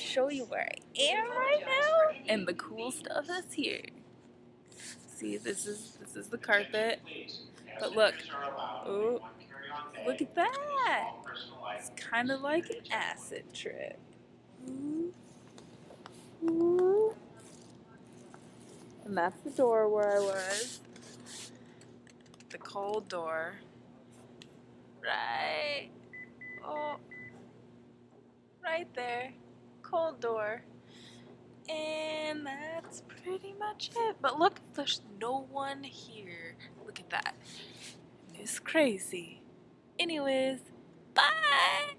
show you where I am right now and the cool stuff that's here. See, this is this is the carpet. But look, oh, look at that. It's kind of like an acid trip. And that's the door where I was. The cold door. Right. Oh. Right there. Cold door. And that's pretty much it. But look, there's no one here. Look at that. It's crazy. Anyways, bye!